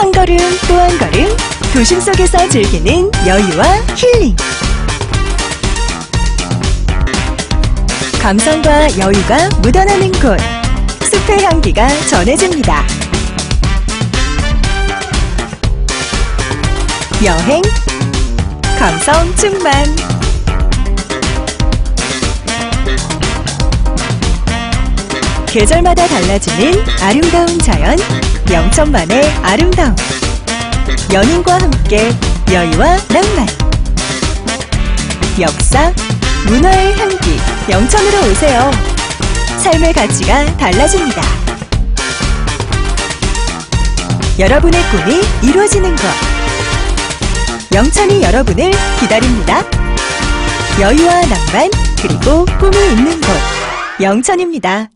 한 걸음 또 한 걸음 도심 속에서 즐기는 여유와 힐링. 감성과 여유가 묻어나는 곳. 숲의 향기가 전해집니다. 여행, 감성 충만. 계절마다 달라지는 아름다운 자연, 영천만의 아름다움. 연인과 함께 여유와 낭만. 역사, 문화의 향기, 영천으로 오세요. 삶의 가치가 달라집니다. 여러분의 꿈이 이루어지는 곳. 영천이 여러분을 기다립니다. 여유와 낭만, 그리고 꿈이 있는 곳. 영천입니다.